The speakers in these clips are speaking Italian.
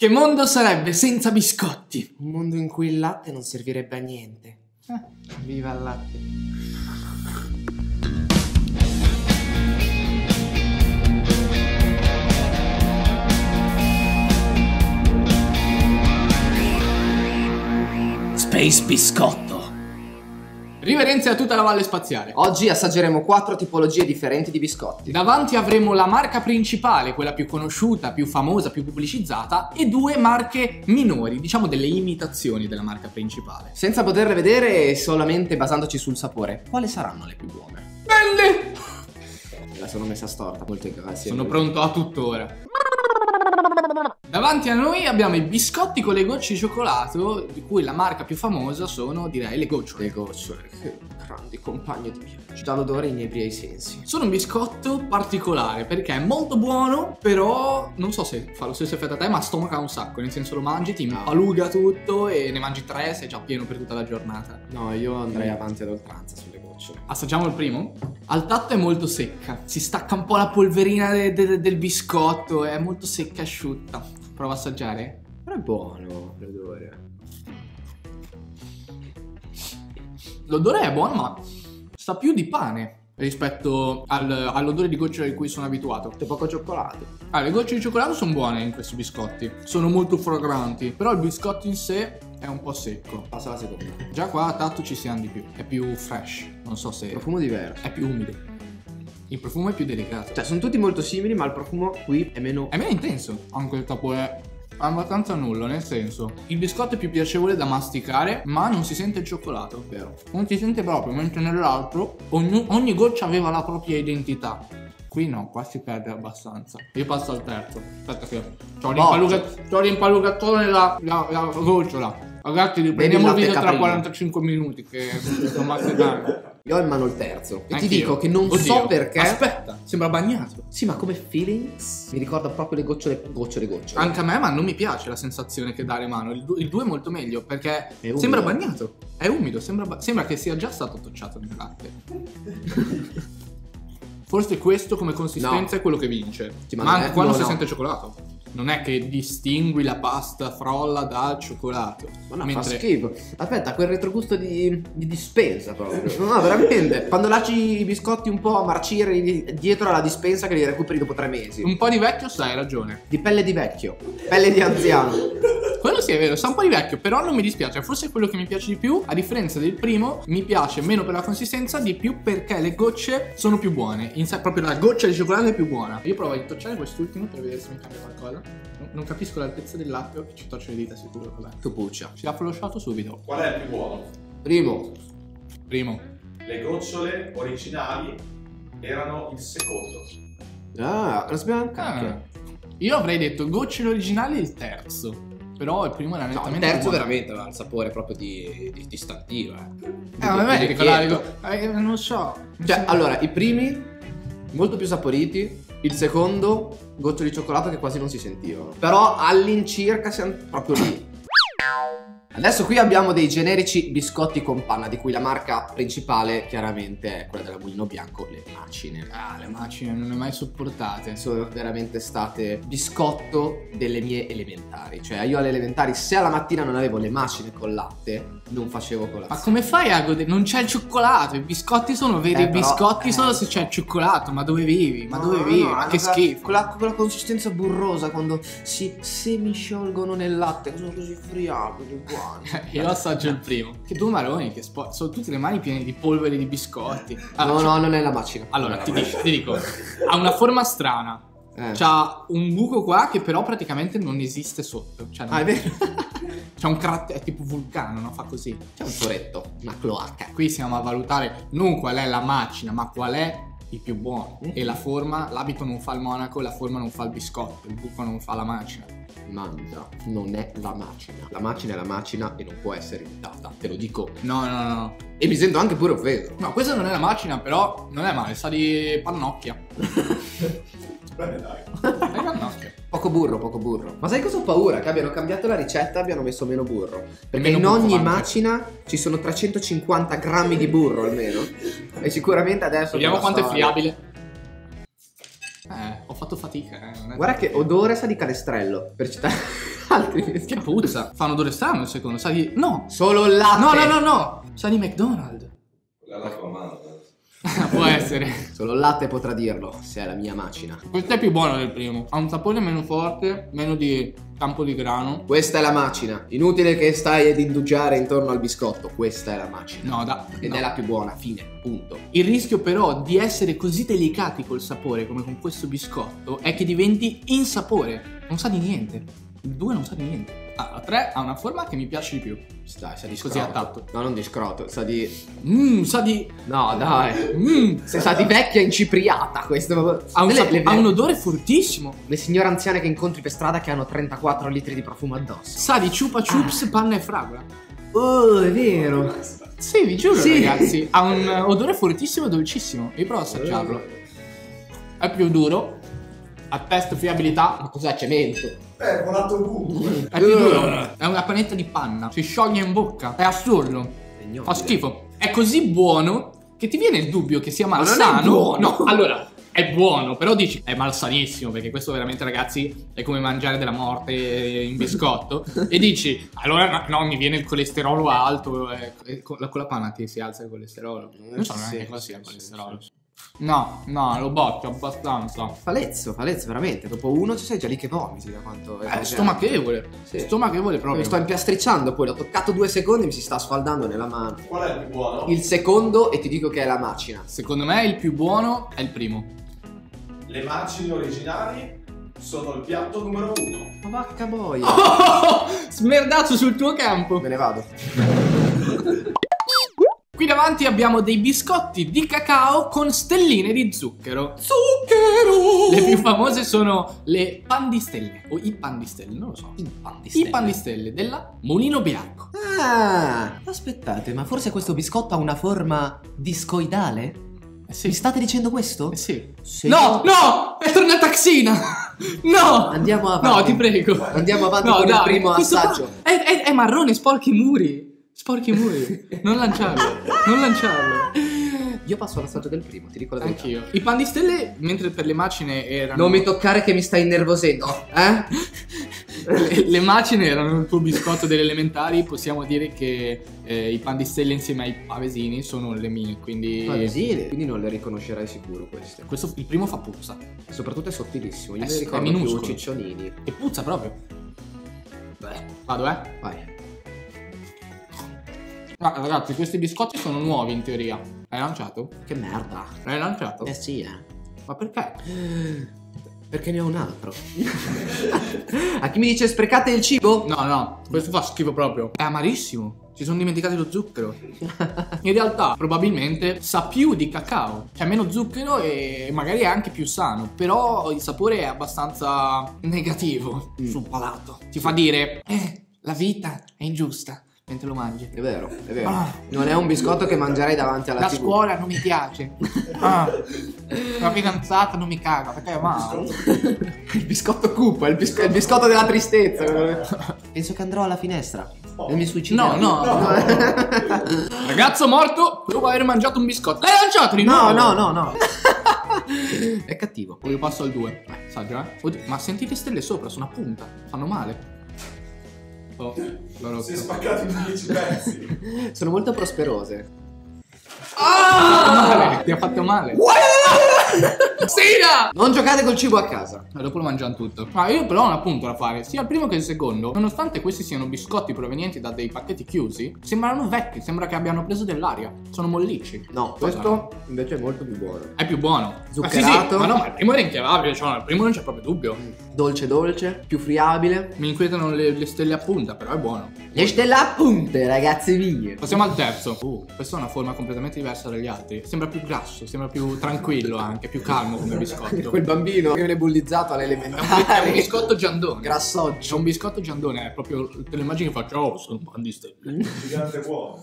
Che mondo sarebbe senza biscotti? Un mondo in cui il latte non servirebbe a niente. Eh, Viva il latte. Space Biscotto. Riverenze a tutta la valle spaziale. Oggi assaggeremo quattro tipologie differenti di biscotti. Davanti avremo la marca principale, quella più conosciuta, più famosa, più pubblicizzata, e due marche minori, diciamo delle imitazioni della marca principale. Senza poterle vedere e solamente basandoci sul sapore, quali saranno le più buone? Belle! Me la sono messa storta, molte grazie. Sono pronto a tuttora. Davanti a noi abbiamo i biscotti con le gocce di cioccolato, di cui la marca più famosa sono, direi, le gocciole. Le gocciole, che grandi compagni di viaggio. Dà l'odore inebria i sensi. Sono un biscotto particolare perché è molto buono, però non so se fa lo stesso effetto a te, ma stomaca un sacco. Nel senso lo mangi, ti impaluga tutto e ne mangi tre, sei già pieno per tutta la giornata. No, io andrei avanti ad oltranza sulle gocciole. Assaggiamo il primo? Al tatto è molto secca, si stacca un po' la polverina de- de- del biscotto, è molto secca e asciutta. Prova a assaggiare? Però è buono l'odore. L'odore è buono, ma sa più di pane rispetto al- all'odore di gocciole di cui sono abituato. C'è poco cioccolato. Ah, le gocce di cioccolato sono buone in questi biscotti, sono molto fragranti, però il biscotto in sé è un po' secco. Passa la seconda. Già qua a tatto ci siamo di più, è più fresh, non so se Profumo diverso. è più umido. Il profumo è più delicato. Cioè, sono tutti molto simili, ma il profumo qui è meno. È meno intenso, anche il sapore è abbastanza nullo, nel senso, il biscotto è più piacevole da masticare, ma non si sente il cioccolato. Vero. Non si sente proprio, mentre nell'altro ogni, ogni goccia aveva la propria identità. Qui no, qua si perde abbastanza. Io passo al terzo. Aspetta che ho l'impalugatore nella la, la gocciola. Ragazzi, riprendiamo il video tra caprino. 45 minuti che sto masticando. Io ho in mano il terzo. E ti Anch'io. dico che non Oddio. so perché. Aspetta, sembra bagnato. Sì, ma come feelings mi ricorda proprio le gocciole, gocciole, gocciole. Anche a me, ma non mi piace la sensazione che dà le mano. Il 2 è molto meglio perché sembra bagnato. È umido, sembra, sembra che sia già stato tocciato nel latte. Forse questo come consistenza No. è quello che vince. Sì, ma ma qua non no, si no. sente cioccolato. Non è che distingui la pasta frolla dal cioccolato. Ma no, Mentre- fa schifo. Aspetta, quel retrogusto di, di dispensa proprio. No, veramente. Quando lasci i biscotti un po' a marcire di- dietro alla dispensa che li recuperi dopo tre mesi. Un po' di vecchio, sai, hai ragione. Di pelle di vecchio. Pelle di anziano. Quello sì è vero, sa un po' di vecchio, però non mi dispiace. Forse è quello che mi piace di più. A differenza del primo, mi piace meno per la consistenza, di più perché le gocce sono più buone. In sé, proprio la goccia di cioccolato è più buona. Io provo a intocciare quest'ultimo per vedere se mi cambia qualcosa. Non- Non capisco l'altezza del latte, ci toccio le dita sicuro. Vabbè. Tu puccia. Si ha flosciato subito. Qual è il più buono? Primo. Primo. Le gocciole originali erano il secondo. Ah, la anche. Ah. Io avrei detto gocce originali il terzo. Però il primo era No, il nettamente terzo buono. veramente aveva il sapore proprio di, di, di stantino, eh. Eh, ma me eh, non so. Cioè, allora, i primi molto più saporiti, il secondo gocce di cioccolato che quasi non si sentivano. Però all'incirca siamo proprio lì. Adesso qui abbiamo dei generici biscotti con panna, di cui la marca principale chiaramente è quella della Mulino Bianco, le macine. Ah, le macine non le ho mai sopportate. Sono veramente state biscotto delle mie elementari. Cioè, io alle elementari, se alla mattina non avevo le macine con latte, non facevo Ma colazione. come fai a godere? Non c'è il cioccolato, i biscotti sono veri Eh, però- biscotti eh. solo se c'è il cioccolato, ma dove vivi? Ma No, dove no, vivi? no, ma che schifo. Quella, quella consistenza burrosa quando si semisciolgono nel latte, sono così friabili qua. Io assaggio il primo. Che due maroni, che spo- sono tutte le mani piene di polvere di biscotti. Allora, no, cioè- no, non è la macina. Allora, ti, dico, ti dico, ha una forma strana. Eh. C'ha un buco qua che però praticamente non esiste sotto. Cioè, non- Ah, è vero. C'è un cratere, è tipo vulcano, no? Fa così. C'è un toretto, una cloaca. Qui siamo a valutare non qual è la macina, ma qual è il più buono. Mm. E la forma, l'abito non fa il monaco, la forma non fa il biscotto, il buco non fa la macina. Mangia, non è la macina. La macina è la macina e non può essere imitata. Te lo dico. No, no, no, no. E mi sento anche pure offeso. No, questa non è la macina, però non è male, sa di pannocchia. Bene, dai. È pannocchia. Poco burro, poco burro. Ma sai cosa ho paura? Che abbiano cambiato la ricetta e abbiano messo meno burro. Perché meno in ogni anche. macina ci sono 350 grammi di burro almeno. E sicuramente adesso. Vediamo la quanto è storia- fiabile. Eh, ho fatto fatica, eh. non è- Guarda che odore sa di canestrello. Per citare. altri Che puzza. Fa un odore strano il secondo. Sa di. No! Solo il latte. No, no, no, no! Sa di McDonald's. La tua mano. Può essere. Solo il latte potrà dirlo, se è la mia macina. Questo è più buono del primo. Ha un sapore meno forte, meno di campo di grano. Questa è la macina. Inutile che stai ad indugiare intorno al biscotto. Questa è la macina. No, da. Ed no. è la più buona, fine, punto. Il rischio però di essere così delicati col sapore come con questo biscotto è che diventi insapore. Non sa di niente. Il 2 non sa di niente. Ah, la 3 ha una forma che mi piace di più. Dai, sa di Così scroto. a tatto. No, non di scroto, sa di... Mmm, sa di. No, dai. Mmm. Se sa di vecchia incipriata, questo... Ha un, le, sap- le- ha un odore fortissimo. le signore anziane che incontri per strada che hanno 34 litri di profumo addosso. Sa di chupa chups, panna e fragola. Oh, è vero. Sì, vi giuro, Sì. ragazzi. Ha un odore fortissimo e dolcissimo. Io provo a assaggiarlo. È più duro. Ha test fiabilità. Ma cos'è cemento? Eh, volato ovunque. È più duro. È una panetta di panna. Si scioglie in bocca. È assurdo. Fa schifo. È così buono che ti viene il dubbio che sia non è malsano. buono. No, allora. È buono, però dici è malsanissimo perché questo veramente ragazzi è come mangiare della morte in biscotto e dici allora no, no, mi viene il colesterolo alto e, e con, la, con la panna ti si alza il colesterolo. Non so Sì, neanche cosa sia il sì, colesterolo. sì, No, no, lo boccio abbastanza. Falezzo, falezzo, veramente. Dopo uno ci sei già lì che vomiti da quanto... È stomachevole. Sì. Stomachevole proprio. Mi sto impiastricciando, poi l'ho toccato due secondi e mi si sta sfaldando nella mano. Qual è il più buono? Il secondo, e ti dico che è la macina. Secondo me il più buono è il primo. Le macine originali sono il piatto numero uno. Ma vacca boia. Smerdato sul tuo campo. Me ne vado. Davanti abbiamo dei biscotti di cacao con stelline di zucchero. Zucchero! Le più famose sono le pandistelle o i pandistelle, non lo so. I pandistelle. I pandistelle della Mulino Bianco. Ah, aspettate, ma forse questo biscotto ha una forma discoidale? Eh sì. Mi state dicendo questo? Eh sì. Se No, no! È tornata Xina! No! Andiamo avanti. No, ti prego. Andiamo avanti No, con il dai, primo questo assaggio. È, è- è marrone, sporchi i muri. Sporchi i muri. Non lanciarlo. Non lanciarlo. Io passo all'assaggio del primo, ti dico la verità. Anch'io. I pandistelle, mentre per le macine erano. Non mi toccare che mi stai innervosendo, eh? le, le macine erano il tuo biscotto delle elementari. Possiamo dire che eh, i pandistelle insieme ai pavesini sono le mie. Quindi. Pavesine, quindi non le riconoscerai sicuro queste. Questo, il primo fa puzza. Soprattutto è sottilissimo, io Eh mi sì, è ricordo più ciccionini. E puzza proprio. Beh, vado, eh. Vai. Ma ragazzi, questi biscotti sono nuovi in teoria. Hai lanciato? Che merda. L'hai lanciato? Eh sì, eh. Ma perché? Perché ne ho un altro. A chi mi dice sprecate il cibo? No, no, questo fa schifo proprio. È amarissimo. Si sono dimenticati lo zucchero. In realtà, probabilmente sa più di cacao. C'è meno zucchero e magari è anche più sano. Però il sapore è abbastanza negativo Mm. sul palato. Ti fa dire, eh, la vita è ingiusta mentre lo mangi. È vero, è vero. Ah. Non è un biscotto che mangerei davanti alla La TV. scuola non mi piace. Ah, la fidanzata non mi caga perché è male. il biscotto cupo, è il, bis- è il biscotto della tristezza. Penso che andrò alla finestra. E mi No, suiciderò. no, Ragazzo morto dopo aver mangiato un biscotto. L'hai lanciato di No, nuovo? no, no, no. È cattivo. Poi io passo al 2. Saggio, eh? Oddio, ma sentite stelle sopra, sono a punta. Fanno male. Oh, l'ho rotto. Si è spaccato in 10 pezzi. Sono molto prosperose. Ah! Ti ha fatto male. Sina! Non giocate col cibo a casa. E dopo lo mangiano tutto. Ma io però ho un appunto da fare. Sia il primo che il secondo, nonostante questi siano biscotti provenienti da dei pacchetti chiusi, sembrano vecchi. Sembra che abbiano preso dell'aria. Sono mollicci. No, questo invece è molto più buono. È più buono. Zuccherato. Ma sì, sì, ma no, ma il primo era inchiavabile. Cioè, il primo non c'è proprio dubbio. Dolce dolce, più friabile. Mi inquietano le, le stelle a punta, però è buono. Le stelle a punte, ragazze mie. Passiamo al terzo. Uh, questo ha una forma completamente diversa dagli altri. Sembra più grasso, sembra più tranquillo anche, più calmo come biscotto. Quel bambino che viene bullizzato alle È un, è biscotto giandone. C'è Grassoggio. un biscotto giandone, è proprio te lo immagini e faccio oh, sono un pan di stelle. Gigante buono.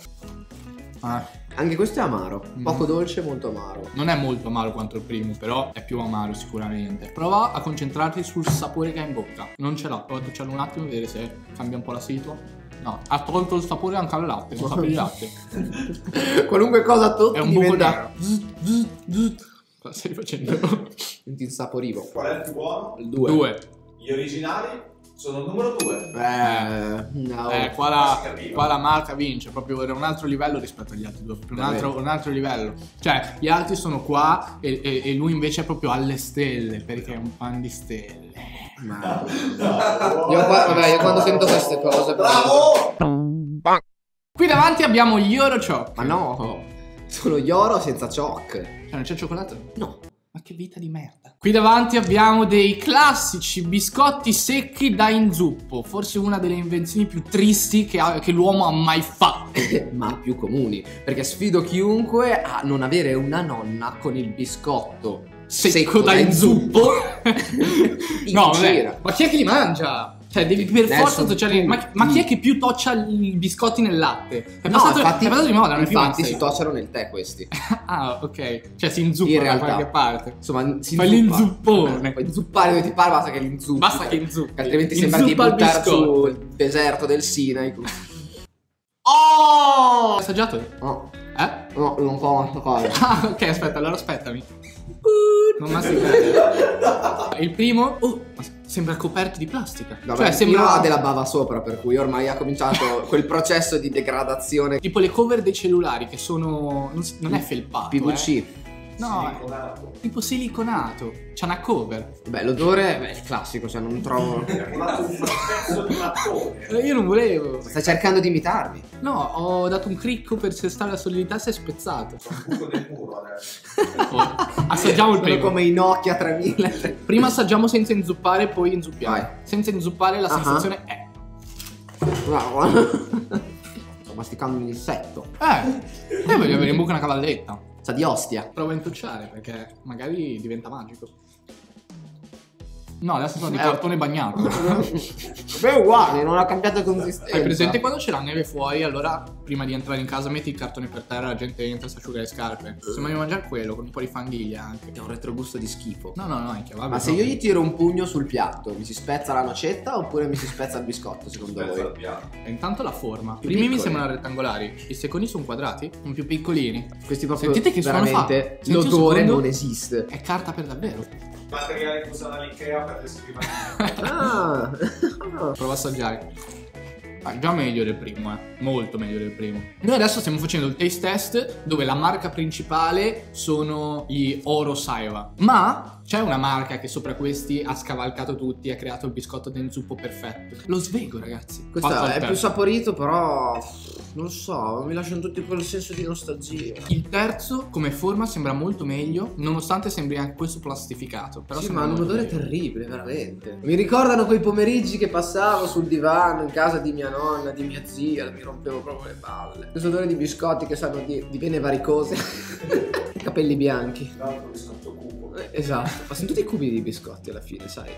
Ah, Anche questo è amaro. Mm. Poco dolce, molto amaro. non è molto amaro quanto il primo, però è più amaro sicuramente. Prova a concentrarti sul sapore che hai in bocca. Non ce l'ha, prova a tocciarlo un attimo e vedere se cambia un po' la situa. No, ha tolto il sapore anche al latte, non sa più di latte. Qualunque cosa tocchi È un buco diventa... nero. Cosa stai facendo? Ti insaporivo. Qual è il più buono? Il 2. Due. Gli originali Sono il numero 2. Eh, no. Eh, qua la, qua la marca vince, proprio era un altro livello rispetto agli altri due, un altro, un altro livello. Cioè, gli altri sono qua e, e- e lui invece è proprio alle stelle, perché è un fan di stelle. Ma- Io, qua- vabbè, io quando sento queste cose. Bravo! Qui davanti abbiamo gli Orochok. Ma no, sono gli oro senza choc. Cioè, non c'è cioccolato? No. Ma che vita di merda. Qui davanti abbiamo dei classici biscotti secchi da inzuppo. Forse una delle invenzioni più tristi che, che l'uomo ha mai fatto. Ma più comuni. Perché sfido chiunque a non avere una nonna con il biscotto Secco, da inzuppo. In no, vabbè. Ma chi è che li mangia? Cioè, devi per Adesso forza tocciare. tutti. Ma, ma chi è che più toccia i biscotti nel latte? È No, passato, infatti, è passato di moda, non è più infatti si tocciano nel tè questi. Ah, ok. Cioè, si inzuppa In da realtà. qualche parte. Insomma, si Fai inzuppa. l'inzuppone. Eh, Puoi inzuppare dove ti pare, basta che l'inzuppi. Basta che inzuppi. Altrimenti sembra di Inzuppa il buttare biscotto. sul deserto del Sinai. Oh! Assaggiato? No, Eh? no, non può masticare. Ah, ok, aspetta, allora aspettami. Non masticare. Il primo, oh, ma sembra coperto di plastica. Vabbè, cioè, io sembra ha della bava sopra, per cui ormai ha cominciato quel processo di degradazione tipo le cover dei cellulari che sono. Non è felpato. PVC. eh. No, Siliconato. tipo siliconato. C'è una cover. Beh, l'odore beh, è il classico, cioè non trovo. Un pezzo di mattone. Eh, Io non volevo. Stai cercando di imitarmi. No, ho dato un cricco per testare la solidità, si è spezzato. Sono un buco del muro adesso. Oh, Assaggiamo il Sono primo. come i Nokia 3000. Prima assaggiamo senza inzuppare, poi inzuppiamo. Vai. Senza inzuppare la Ah. sensazione è. Bravo. Sto masticando un insetto. Eh, io voglio avere in bocca una cavalletta. Sa di ostia. Provo a intucciare perché magari diventa magico. No, adesso sono di Eh. cartone bagnato. Beh, uguale, non ha cambiato consistenza. Hai presente quando c'è la neve fuori? Allora, prima di entrare in casa, metti il cartone per terra, la gente entra e si asciuga le scarpe. Sembra di mangiare quello, con un po' di fanghiglia anche. È un retrogusto di schifo. No, no, no, anche vabbè. Ma se io gli tiro un pugno sul piatto, mi si spezza la nocetta oppure mi si spezza il biscotto, secondo Spezza il voi? piatto. E Intanto la forma. I primi mi sembrano rettangolari, i secondi sono quadrati, sono più piccolini. Questi proprio Sentite che suono fa. l'odore non esiste. È carta per davvero. Materiale che usano all'Ikea per le scrivanie. Ah. Provo a assaggiare. Ah, già meglio del primo, eh. Molto meglio del primo. Noi adesso stiamo facendo il taste test dove la marca principale sono gli Oro Saiva. Ma c'è una marca che sopra questi ha scavalcato tutti e ha creato il biscotto denzuppo perfetto. Lo svego, ragazzi. Questo Fatto è più terzo. saporito, però non so, mi lasciano tutti quel senso di nostalgia. Il terzo, come forma, sembra molto meglio, nonostante sembri anche questo plastificato. Però sì, ma ha un odore meglio. terribile, veramente. Mi ricordano quei pomeriggi che passavo sul divano in casa di mia nonna, di mia zia, mi rompevo proprio le balle. Questo odore di biscotti che sanno di, di vene varicose, capelli bianchi. L'altro biscotto cubo. Eh, Esatto, ma sono tutti cubi di biscotti alla fine, sai?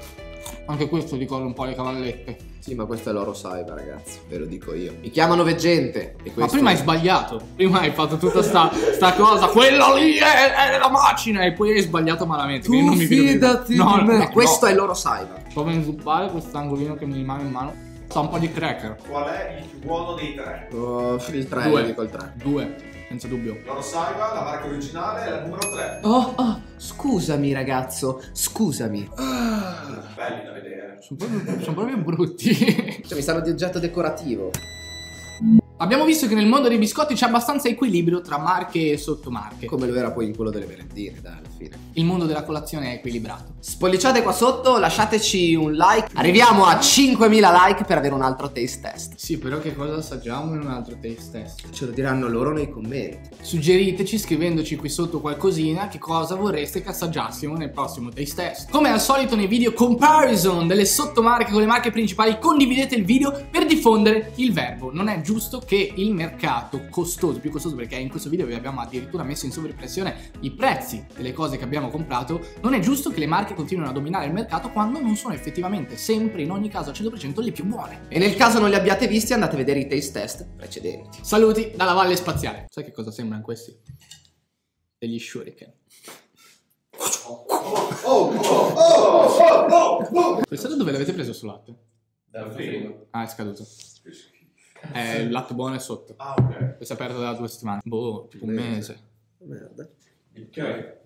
Anche questo ricorda un po' le cavallette. Sì, ma questo è l'oro saiba, ragazzi, ve lo dico io. Mi chiamano veggente. E Ma prima hai sbagliato. Prima hai fatto tutta sta, sta cosa. Quella lì è, è la macina. E poi hai sbagliato malamente. quindi Tu non mi fidati no, di me. no, questo no. è l'oro saiba. Provo a inzuppare quest'angolino che mi rimane in mano. Sa un po' di cracker. Qual è il più buono dei tre? Oh, il 3, Due. dico il 3. Due, senza dubbio. Loro Saiba, la marca originale, è la numero 3. Oh, oh, scusami ragazzo, scusami. Belli da vedere. Sono proprio, sono proprio brutti. Cioè, mi sanno di oggetto decorativo. Abbiamo visto che nel mondo dei biscotti c'è abbastanza equilibrio tra marche e sottomarche. Come lo era poi in quello delle merendine, dai, alla fine. Il mondo della colazione è equilibrato. Spolliciate qua sotto, lasciateci un like. Arriviamo a 5000 like per avere un altro taste test. Sì, però che cosa assaggiamo in un altro taste test? Ce lo diranno loro nei commenti. Suggeriteci scrivendoci qui sotto qualcosina che cosa vorreste che assaggiassimo nel prossimo taste test. Come al solito nei video comparison delle sottomarche con le marche principali, condividete il video per diffondere il verbo. Non è giusto che il mercato costoso, più costoso perché in questo video vi abbiamo addirittura messo in sovrappressione i prezzi delle cose che abbiamo comprato, non è giusto che le marche continuino a dominare il mercato quando non sono effettivamente sempre in ogni caso al 100% le più buone. E nel caso non li abbiate visti, andate a vedere i taste test precedenti. Saluti dalla Valle Spaziale. Sai che cosa sembrano questi? Degli shuriken. Oh, oh, oh, oh, oh. Questo da dove l'avete preso sul latte? Dal frigo. Ah, è scaduto. Eh, il latte buono è sotto. Ah, ok. Questo è aperto da due settimane. Boh, tipo un mese. Merda. Ok.